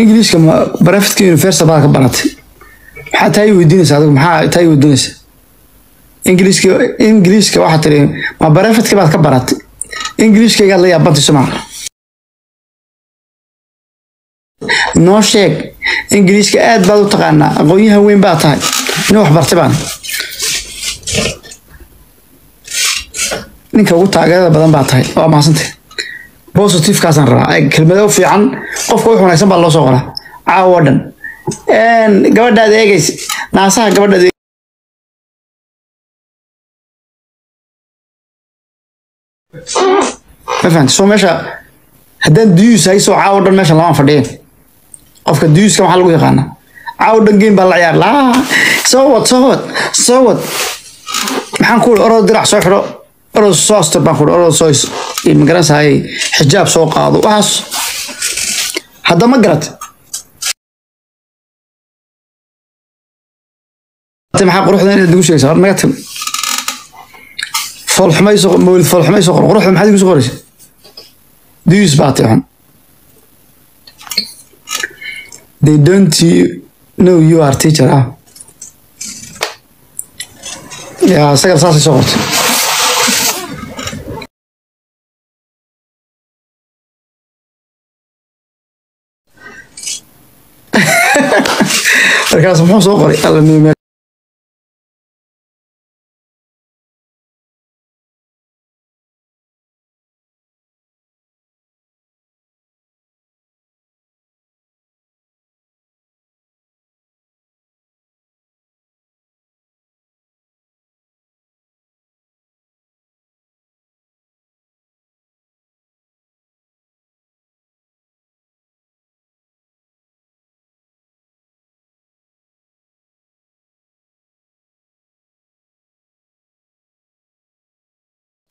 ingiliishka ma barafidka university baad ka baratay maxaa taa ii weydiinaysa adigu? Maxaa taa ii weydiinaysa ingiliishka ingiliishka waxaa tiri ma barafidka baad ka baratay? Ingiliishkaygaad la yaabantay somaa noo sheeg ingiliishka aad baad u taqaanaa aqoonyahan weyn baa tahay. Nin wax bartay baan. Ninka ugu taageerada badan baa tahay waa mahadsantay positivekaasaan rabaa kelmado fiican qofka wax wanaagsan baa loo soo qoraa. Caawo dhan. Gabadhaad eegaysa naasaha gabadhaad ma soo meesha haddaan duyuus hay soo caawo dhan meesha lamaan fadhiyeen qofka duyuuska maxaa lagu yaqaanaa caawo dhan geem baa la ciyaar laa soo wad soo wad soo wad maxaan ku orod dirac soo xidho astur baan ku orod soo magaranaysaay xijaab soo qaado waxaas hadda ma garat maxaa quruxda inaad igu sheegaysa? War naga tag foolxumayso mawlid foolxumayso qor quruxda maxaad igu soo qoraysa? Duyus baa tay xun they don't know you are teacher ah. Yaa isaga saasay soo qortay markaas muxuu soo qoray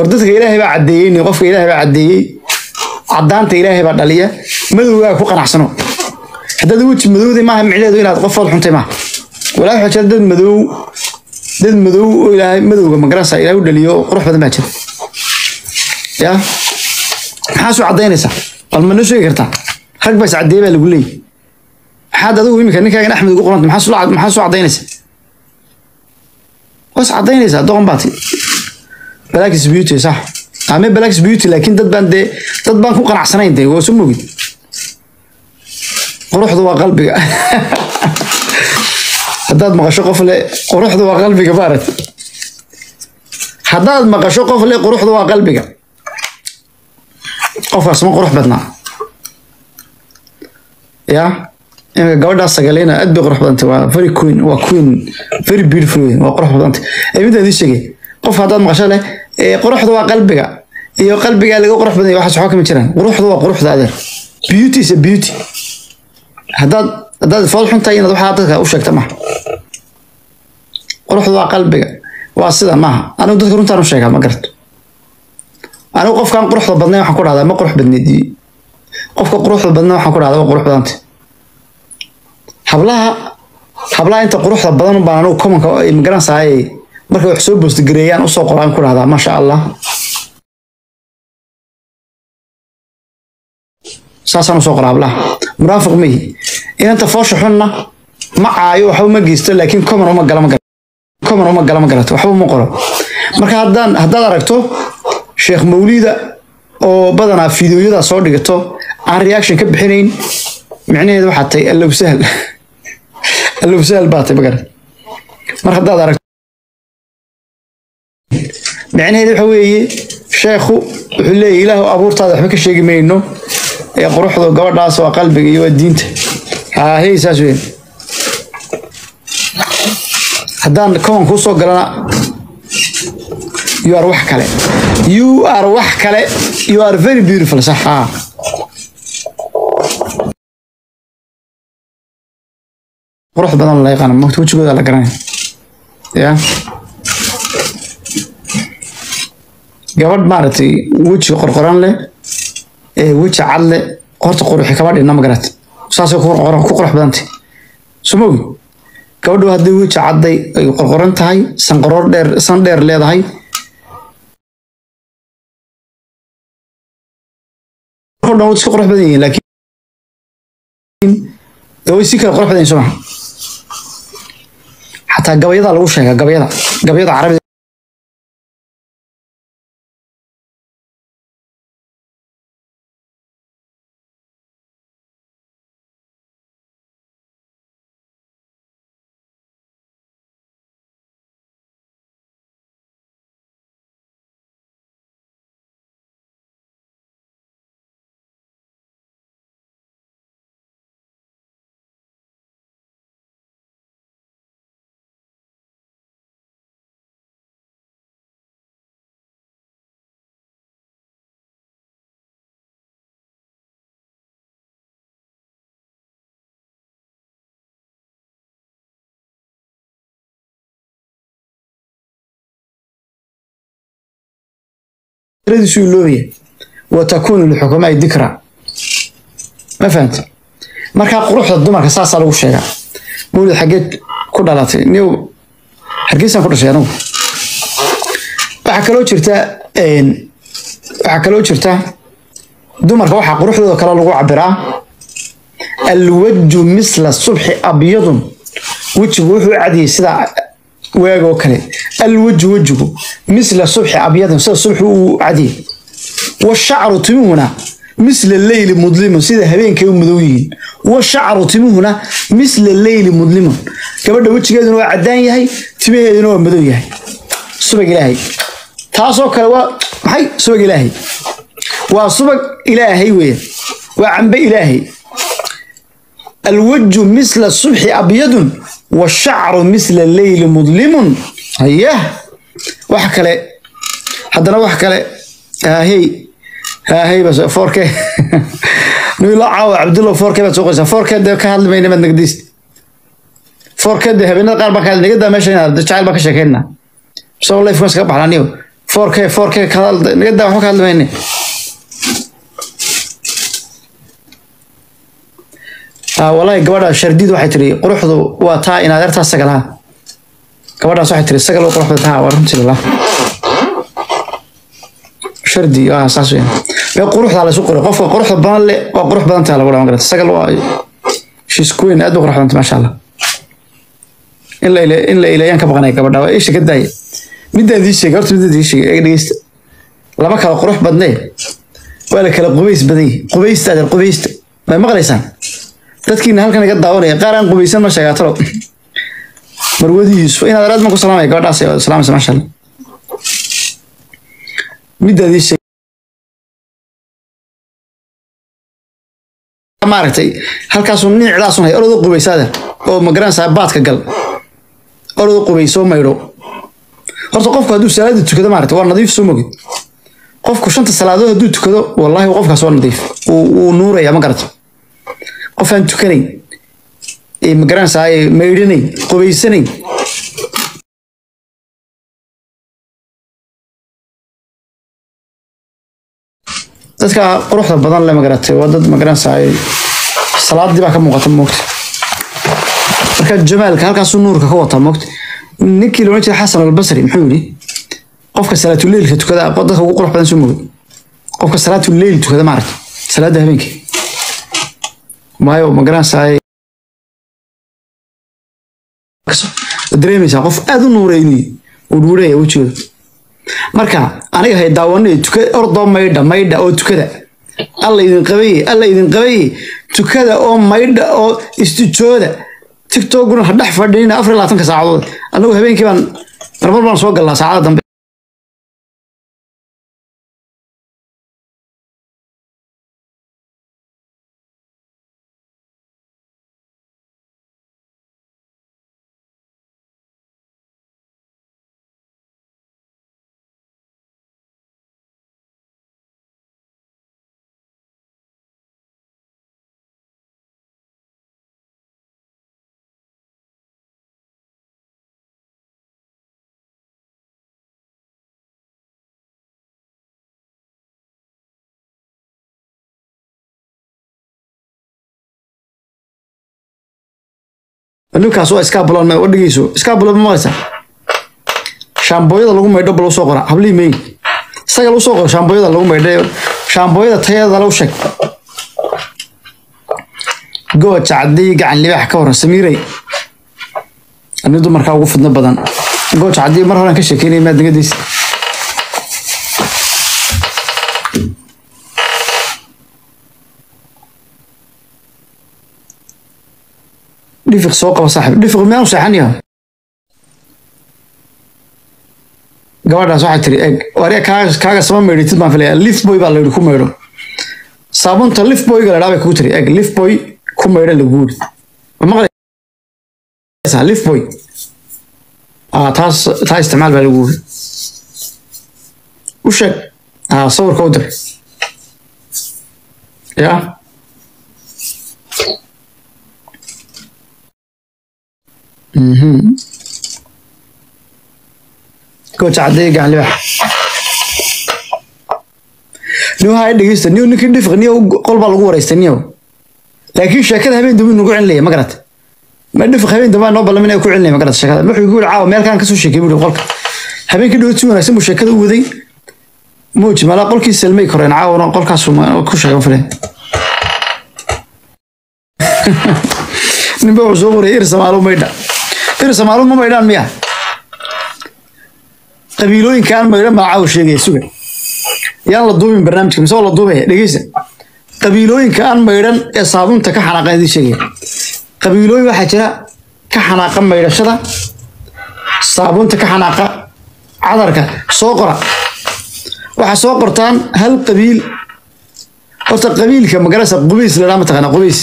war dadka ilaahay baa caddeeyey qofka ilaahay baa caddeeyey. Caddaanta ilaahay baa dhaliya. Madowgaa ku qanacsano haddaad weji madowday maaha micneheedu inaad qof fool xuntay maaha. Walaa waxaa jira dad madow dad madow oo ilaahay madowga magaranaysa ilaahay u dhaliyo qurux badan baa jira. Ya? Maxaa soo bal ma noo sheegi kartaa? Rag baa is baa lagu leeyahy maxaad adigu iminka ninkaagan axmed ugu qoranta maxaa soo caddaynaysaa waa is doqon baati black is beauty sax. Ame black is beauty laakiin dad baan dee dad baan ku qanacsanayn dee waa soo mogid quruxdu waa qalbiga. Haddaad maqasho qof le quruxdu waa qalbiga maaragt haddaad maqasho qof le quruxdu waa qalbiga. Qofkaas ma qurux badnaa. Ya gabadhaas sagaleyna aad bay qurux badantay waa very queen waa queen very beautiful waa qurux badantay ee sheegay qof haddaad maqasho leh quruxdu waa qalbiga. Iyo qalbiga laga qurux badan waxaas waxba kama jiraan. Quruxdu waa quruxda adeer beauty is a beauty. Haddaad haddaad fool xun inaad waxaa dadka u sheegta maaha quruxdu waa qalbiga. Waa sida maaha anigu dadka runtaan u sheegaa ma garato anigu qofkaan quruxda badnayn waxaan ku dhahdaa ma qurux badneed qofka quruxda badnayn waxaan ku dhahdaa waa qurux badanta hablaha hablaha inta quruxda badan baan anigu commonka magaranaysaay markay wax soo boostgareeyaan u soo qoraan ku dhahdaa maasha allah. Saasaan u soo qoraa hablaha munaafiq mihi inanta foosha xunna ma caayo waxba ma geysto laakiin common uma gala ma gala common uma gala ma galato waxba ma qoro. Marka haddaad aragto sheekh mawlida oo badanaa fideoyada soo dhigato aan reaction ka bixinayn micnaheedu waxaa tahay allow sahal. Allow sahal baa tahay magarat mar haddaad aragto micnaheedu waxa weeye sheekhu wuxuu leeyahy ilaahu abuurtaada waxba ka sheegi mayno. Ee quruxdu gabadhaas waa qalbiga iyo waa diinta. Haahey saas weyn. Haddaan kowan kuu soo galana you are wax kale. You are wax kale. You are very beautiful sax qurux badan la yaqaana mogta wejigooda la garanaya ya gabadh maaragtay weji qorqoran leh weji cad leh horta quruxi kaba dhinna ma garat saasay ku qurux badantay sumogi gabadhu haddii weji cadday ay qorqoran tahay sanqaroor dheer san dheer leedahay. Dhan iska qurux badan yihiin laakiin way si kala qurux badan yihiin soo xataa gabayada lagu sheegaa gabayada gabayada carabiga tiradiisu iloobaya wa takuunu lixukumaai dikra. Ma fahanta markaa quruxda dumarka saasaa lagu sheegaa. Mawlid xaggeed ku dhalatay. Niw hargeysaan ku dhashay anugu. Waxaa kaloo jirta waxaa kaloo jirta dumarka waxaa quruxdooda kale lagu cabiraa alwaju misla subxi abyadun. Wejigu wuxuu cadiyay sida waagoo kale alwaju wejigu misla subxi abyadun sida subxi uu cadiyay washacru timuhuna misla leyli mudlimun sida habeenkay u madow yihiin. Washacru timuhuna misla leyli mudlimun gabadha wejigeeduna waa caddaan yahay timaheeduna waa madow yahay. Subag ilaahay. Taasoo kale waa maxay? Subag ilaahay. Waa subag ilaahay weeye waa cambe ilaahay. Alwaju misla subxi abyadun washacru misla leyli mudlimun. Hayah wax kale. Haddana wax kale. Haahey. Haahey bas foorke nilo caawa cabdullah foorke baad soo qoysaa. foorke dee ka hadli mayna maad nagdiis foorke dee habeenada qaar baan ka hadli nagadaa meesha inaad jacayl baan ka sheekeynaa isagoo leifkan iskaga baxlaniyo foorke foorke ka hadl nagadaa waxba ka hadli mayne walahi gabadha shardiid waxay tiri quruxdu waa taa in adeertaa sagalaha gabadhaas waxay tiri sagal quruxda taa waa runtii wallah shardi waa saas weyn. Mee quruxda la qoray qofka quruxda badan leh waa qurux badan tahay lagu dhawan karata sagal waa she's aad u qurux badanta maasha allah in la in la ilayaan ka baqanaya gabadha waa isha ka dii sheegay horta midaan dii sheegay eega dhegeysta laba kala qurux badnee waa la kala qubays badan qubaysta adeer qubaysta may maqlaysaan dadkiina halkan iga daawanaya qaar aan qubaysan ma sheegaa talo marwadii yuusuf inaad araad ma ku salaamaya gabadhaas salaamaysa maasha allah. Sheeg maaragtay halkaasuu niicdaasun hay orod u qubaysaada oo ma garanaysaa baadka gal. Orod u qubayso maydho horta qofku hadduu salaada tukado maaragtay waa nadiif soo mogid. Qofku shanta salaadood hadduu tukado wallahi qofkaas waa nadiif. Wuu nuuraya ma garato qof aan tukanayn ee ma garanaysaa maydhanayn qubaysanayn dadka quruxda badan le magaratay waa dad ma garanaysaa salaadii baa ka muuqata moogta marka jamaalka halkaasuu nuurka ka wataa moogta ninkii loodhan jiray xasan albasri muxuu yidhi qofka salaatuleilka tukada dadka ugu qurux badan soo mogay qofka salaatuleil tukada maaragta salaada habeenkii maayo ma garanaysaa dareemaysaa qof aad u nuureyni uu nuuraya wejigooda marka aniga hay daawanay tuka ordoo maydha maydha oo tukada. Alla idin qabaye alla idin qabaye tukada oo maydha oo istijooda tiktokguna ha dhex fadhinina afar iyo labaatanka saacadood. Annagu habeenkii baan marmar baan soo galnaa saacada dambe ninkaas waa iskaabulan ma dhegeyso iskaabulan ma maqlaysaa shaambooyada lagu maydho bal u soo qora. Hablii meyn. Isaga lagu soo qoro shaambooyada lagu maydho shaambooyada tayada lagu sheeg gooja caddii gacan libaax ka waran samiirey ani dumarkaa ugu fidno badan. Gooja caddii mar horean ka sheekeynaya maad dhifiq soo qaba saaxib dhifiq miyaanu seexan yaho gabadhaas waxay tiri eg wariya kaaga sama maydhatid baan filaya lif boy baa layidhi ku maydho saabunta lif boyga ladhaa bay kugu tiri eg lif boy ku maydho lagu yidhi. Ma maqlaysaa? Lif boy. Aa taas taa isticmaal baa lagu yidhi. U sheeg. Aa sawirka u dir. Ya mhm gooja caddee gacan libaax niw haa dhegeysta niw ninkii dhifiq niyow qol baa lagu wareystay niyow laakiin sheekada habeen dambe nagu celinaya ma garat ma dhifiq habeen dambe noo ballamin ku celinaya ma garat sheekada wuxuu igu yidhi caawa meelkaan ka soo sheekay buu qolka habeenkii dhow si wanaagsan buu sheekada u waday muuji malaa qolkii selmay koreen caawna qolkaasu ku sheega file ninba wuxuu soo qoraya ir samaalo maydha ir samaalo ma maydhaan miya? Qabiilooyinkaan maydhan baa caawa sheegaya suga yaan la duubin barnaamijka mise waa la duubaya dhegeysa qabiilooyinka aan maydhan ee saabunta ka xanaaqan idiin sheegaya qabiilooyin waxaa jira ka xanaaqa maydhashada saabunta ka xanaaqa cadarka soo qora. Waxaa soo qortaan hal qabiil. Horta qabiilka magarasa qubays la dhaa mataqaana qubays.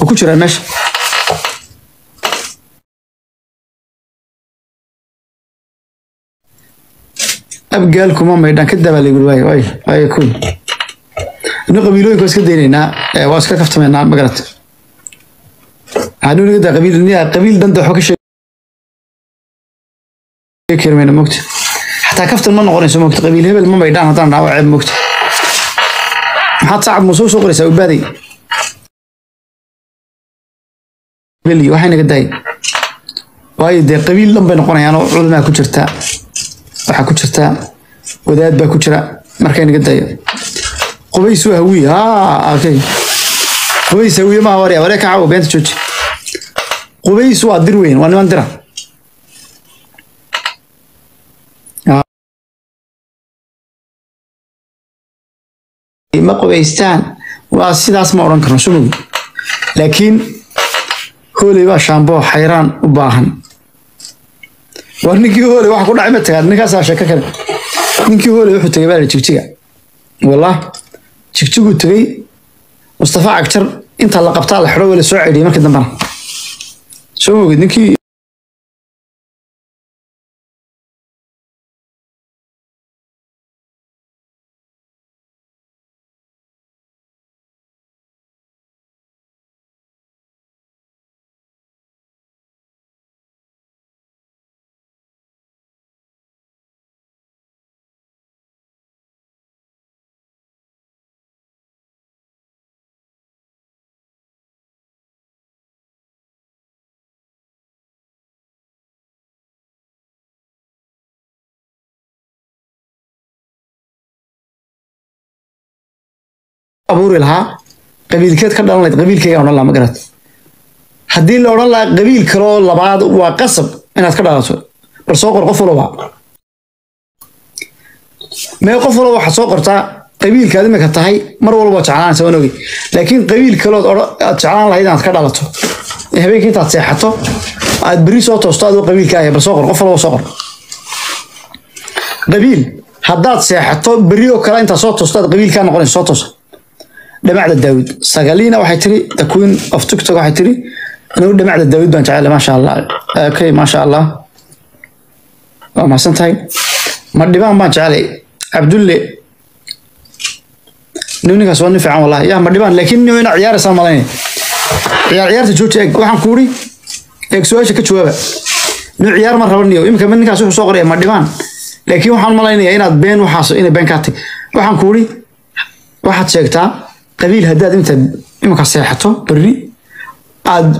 Oo ku jiraan meesha abgaalkuma maydhaan ka dabaa lagu waay waay waay kun inu qabiilooyinka waa iska daynaynaa waa iska kaftamaynaa magarata naga daa qabiil qabiil danta waxba ka kaftan ma noqonayso qabiil hebel ma maydhaan haddaan dhaawac ceeb mogta maxaad sacad muuse u soo qoraysaa ubaaday waxay daay. Waayo dee qabiil dhan bay noqonayaan oo culamaa ku jirta waxaa ku jirta wadaad baa ku jira. Markay naga dayo qubays waa haa okay. Qubays hawiye maaha warya warya ka beenta jooji. Qubays waa dir weyn. Waa niman dira. Ma qubaystaan? Waa sidaas ma odhan karno sumogi laakiin hooley baa shaamboo xayraan u baahan war ninkii hooley waxa ku dhacay ma tagaan ninkaasaa sheeko kale. Ninkii hooley wuxuu tegay baa jigjiga wallah jigjiguu tegey mustafa cagjar inta la qabtaa la xidho wala soo cedhiyay markii dambena. Soo mogid ninkii abuuri lahaa qabiilkeed ka dhalan lahayd qabiilkeyga odhan lahaa ma garat haddii la odhan lahaa qabiil kaloo labaad waa qasab inaad ka dhalato bal soo qor qof walba mee qof walba waxaad soo qortaa qabiilkaad imika tahay mar walba jeclaanaysa waan ogey laakiin qabiil kalood aad jeclaan lahayd inaad ka dhalato. Ee habeenkii intaad seexato aad beri soo toosto adoo qabiilkaaga bal soo qor qof walba soo qor. Qabiil haddaad seexato beri oo kale intaad soo toosto aad qabiilkaa noqonaysa soo tooso dhamacda daawud sagaliina waxay tiri the queen of tiktok waxay tiri anigu dhamacda daawud baan jecelahay maasha allah okay maasha allah waa mahadsan tahay ma dhibaan baan jecelay cabdulle nin ninkaas waa nin fiican wallahi yaa ma dhibaan laakiin nin ina ciyaaraysaa ciyaar ciyaarta jooji eeg waxaan ku uri su'aasha ka jawaaba nin ciyaar ma raba niyo imika ninkaas wuxuu soo qoraya ma dhibaan laakiin waxaan malaynayaa inaad been waxaas inay been kaa waxaan ku waxaad sheegtaa qabiil haddaad intaad iminka seexato berri aad